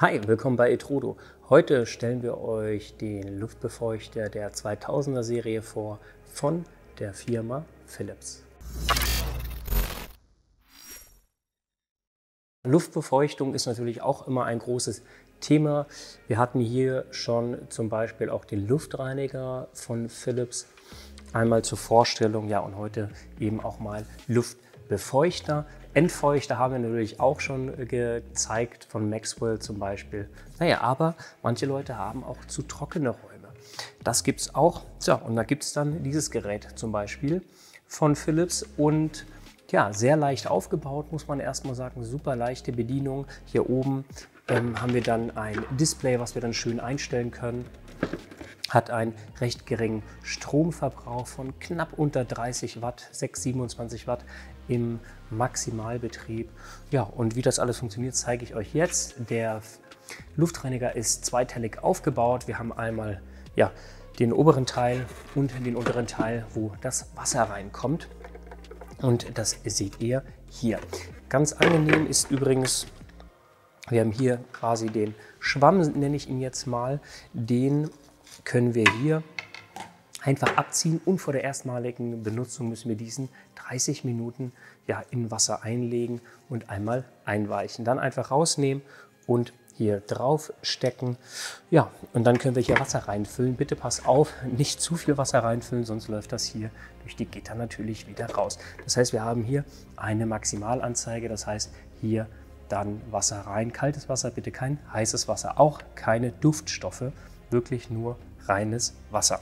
Hi, willkommen bei Etrodo. Heute stellen wir euch den Luftbefeuchter der 2000er Serie vor von der Firma Philips. Luftbefeuchtung ist natürlich auch immer ein großes Thema. Wir hatten hier schon zum Beispiel auch den Luftreiniger von Philips. Einmal zur Vorstellung, ja, und heute eben auch mal Luftbefeuchter. Entfeuchter haben wir natürlich auch schon gezeigt, von Maxwell zum Beispiel. Naja, aber manche Leute haben auch zu trockene Räume. Das gibt es auch. So, und da gibt es dann dieses Gerät zum Beispiel von Philips und ja, sehr leicht aufgebaut, muss man erstmal sagen. Super leichte Bedienung. Hier oben ähm, haben wir dann ein Display, was wir dann schön einstellen können hat einen recht geringen Stromverbrauch von knapp unter 30 Watt, 6, 27 Watt im Maximalbetrieb. Ja, und wie das alles funktioniert, zeige ich euch jetzt. Der Luftreiniger ist zweiteilig aufgebaut. Wir haben einmal ja, den oberen Teil und den unteren Teil, wo das Wasser reinkommt. Und das seht ihr hier. Ganz angenehm ist übrigens, wir haben hier quasi den Schwamm, nenne ich ihn jetzt mal, den können wir hier einfach abziehen und vor der erstmaligen Benutzung müssen wir diesen 30 Minuten ja, in Wasser einlegen und einmal einweichen. Dann einfach rausnehmen und hier drauf stecken. Ja, und dann können wir hier Wasser reinfüllen. Bitte pass auf, nicht zu viel Wasser reinfüllen, sonst läuft das hier durch die Gitter natürlich wieder raus. Das heißt, wir haben hier eine Maximalanzeige, das heißt hier dann Wasser rein. Kaltes Wasser, bitte kein heißes Wasser, auch keine Duftstoffe, wirklich nur reines Wasser.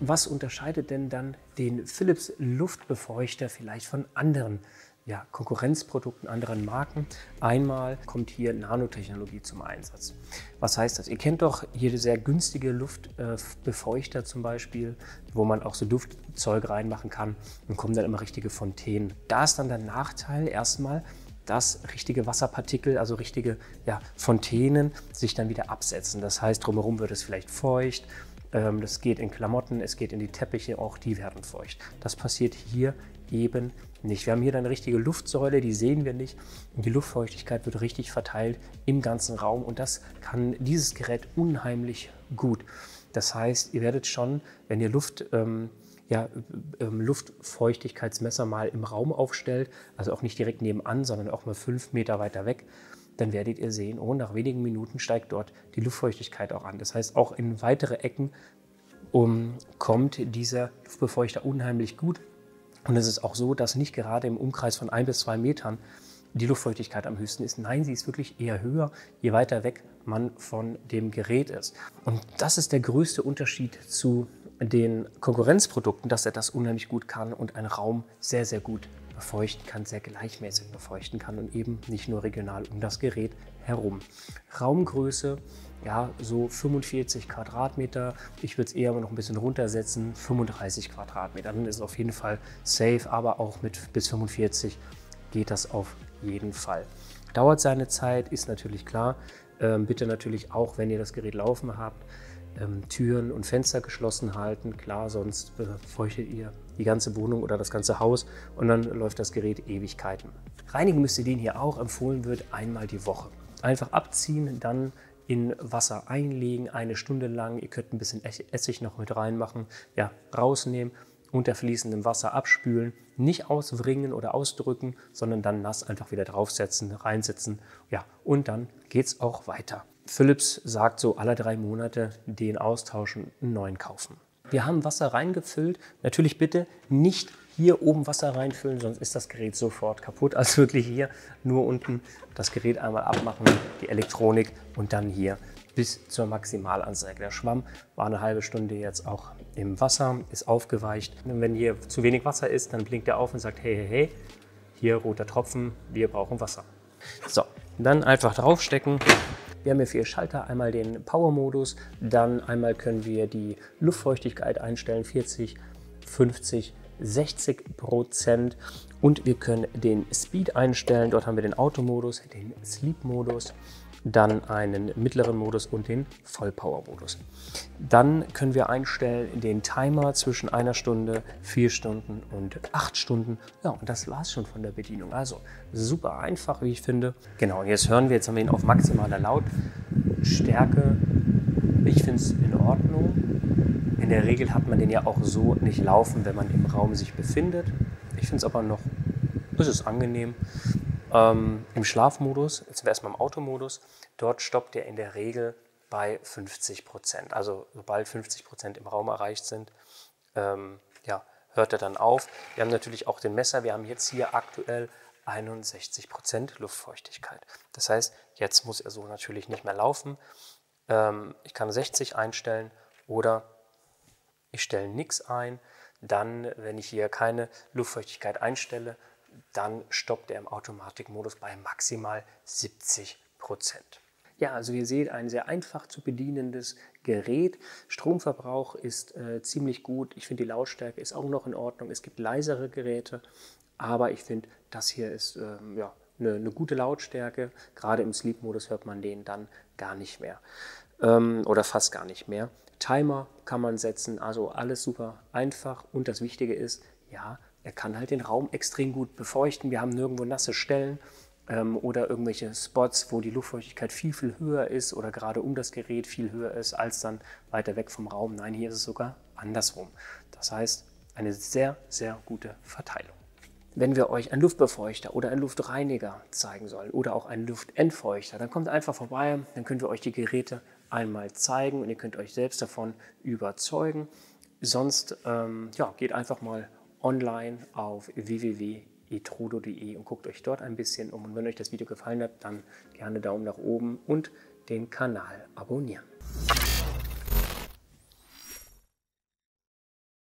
Was unterscheidet denn dann den Philips Luftbefeuchter vielleicht von anderen ja, Konkurrenzprodukten, anderen Marken? Einmal kommt hier Nanotechnologie zum Einsatz. Was heißt das? Ihr kennt doch hier sehr günstige Luftbefeuchter zum Beispiel, wo man auch so Duftzeug reinmachen kann und kommen dann immer richtige Fontänen. Da ist dann der Nachteil erstmal, dass richtige Wasserpartikel, also richtige ja, Fontänen, sich dann wieder absetzen. Das heißt, drumherum wird es vielleicht feucht. Ähm, das geht in Klamotten, es geht in die Teppiche, auch die werden feucht. Das passiert hier eben nicht. Wir haben hier eine richtige Luftsäule, die sehen wir nicht. Und die Luftfeuchtigkeit wird richtig verteilt im ganzen Raum und das kann dieses Gerät unheimlich gut. Das heißt, ihr werdet schon, wenn ihr Luft ähm, ja, ähm, Luftfeuchtigkeitsmesser mal im Raum aufstellt, also auch nicht direkt nebenan, sondern auch mal fünf Meter weiter weg, dann werdet ihr sehen, oh, nach wenigen Minuten steigt dort die Luftfeuchtigkeit auch an. Das heißt, auch in weitere Ecken um, kommt dieser Luftbefeuchter unheimlich gut. Und es ist auch so, dass nicht gerade im Umkreis von ein bis zwei Metern die Luftfeuchtigkeit am höchsten ist. Nein, sie ist wirklich eher höher, je weiter weg man von dem Gerät ist. Und das ist der größte Unterschied zu den Konkurrenzprodukten, dass er das unheimlich gut kann und einen Raum sehr, sehr gut befeuchten kann, sehr gleichmäßig befeuchten kann und eben nicht nur regional um das Gerät herum. Raumgröße, ja, so 45 Quadratmeter. Ich würde es eher noch ein bisschen runtersetzen, 35 Quadratmeter. Dann ist es auf jeden Fall safe, aber auch mit bis 45 geht das auf jeden Fall. Dauert seine Zeit, ist natürlich klar. Ähm, bitte natürlich auch, wenn ihr das Gerät laufen habt, ähm, Türen und Fenster geschlossen halten. Klar, sonst befeuchtet ihr die ganze Wohnung oder das ganze Haus und dann läuft das Gerät Ewigkeiten. Reinigen müsst ihr den hier auch. Empfohlen wird einmal die Woche. Einfach abziehen, dann in Wasser einlegen, eine Stunde lang. Ihr könnt ein bisschen Essig noch mit reinmachen, ja, rausnehmen, unter fließendem Wasser abspülen, nicht auswringen oder ausdrücken, sondern dann nass einfach wieder draufsetzen, reinsetzen, ja, und dann geht es auch weiter. Philips sagt so alle drei Monate den austauschen, einen neuen kaufen. Wir haben Wasser reingefüllt. Natürlich bitte nicht hier oben Wasser reinfüllen, sonst ist das Gerät sofort kaputt. Also wirklich hier nur unten das Gerät einmal abmachen, die Elektronik und dann hier bis zur Maximalanzeige. Der Schwamm war eine halbe Stunde jetzt auch im Wasser, ist aufgeweicht. Und wenn hier zu wenig Wasser ist, dann blinkt er auf und sagt, hey, hey, hey, hier roter Tropfen, wir brauchen Wasser. So, dann einfach draufstecken wir haben hier vier Schalter, einmal den Power-Modus, dann einmal können wir die Luftfeuchtigkeit einstellen, 40, 50, 60 Prozent und wir können den Speed einstellen. Dort haben wir den Automodus, den Sleep-Modus dann einen mittleren Modus und den Vollpower-Modus. Dann können wir einstellen den Timer zwischen einer Stunde, vier Stunden und acht Stunden. Ja, und das war es schon von der Bedienung. Also super einfach, wie ich finde. Genau, und jetzt hören wir, jetzt haben wir ihn auf maximaler Lautstärke. Ich finde es in Ordnung. In der Regel hat man den ja auch so nicht laufen, wenn man im Raum sich befindet. Ich finde es aber noch, es ist angenehm. Ähm, Im Schlafmodus, jetzt wir erstmal im Automodus, dort stoppt er in der Regel bei 50 Prozent. Also sobald 50 Prozent im Raum erreicht sind, ähm, ja, hört er dann auf. Wir haben natürlich auch den Messer. Wir haben jetzt hier aktuell 61 Prozent Luftfeuchtigkeit. Das heißt, jetzt muss er so natürlich nicht mehr laufen. Ähm, ich kann 60 einstellen oder ich stelle nichts ein. Dann, wenn ich hier keine Luftfeuchtigkeit einstelle, dann stoppt er im Automatikmodus bei maximal 70 Prozent. Ja, also ihr seht, ein sehr einfach zu bedienendes Gerät. Stromverbrauch ist äh, ziemlich gut. Ich finde, die Lautstärke ist auch noch in Ordnung. Es gibt leisere Geräte, aber ich finde, das hier ist ähm, ja, eine, eine, gute Lautstärke. Gerade im Sleep-Modus hört man den dann gar nicht mehr ähm, oder fast gar nicht mehr. Timer kann man setzen, also alles super einfach. Und das Wichtige ist, ja, er kann halt den Raum extrem gut befeuchten. Wir haben nirgendwo nasse Stellen ähm, oder irgendwelche Spots, wo die Luftfeuchtigkeit viel, viel höher ist oder gerade um das Gerät viel höher ist als dann weiter weg vom Raum. Nein, hier ist es sogar andersrum. Das heißt, eine sehr, sehr gute Verteilung. Wenn wir euch einen Luftbefeuchter oder einen Luftreiniger zeigen sollen oder auch einen Luftentfeuchter, dann kommt einfach vorbei, dann können wir euch die Geräte einmal zeigen und ihr könnt euch selbst davon überzeugen. Sonst ähm, ja, geht einfach mal online auf www.etrodo.de und guckt euch dort ein bisschen um. Und wenn euch das Video gefallen hat, dann gerne Daumen nach oben und den Kanal abonnieren.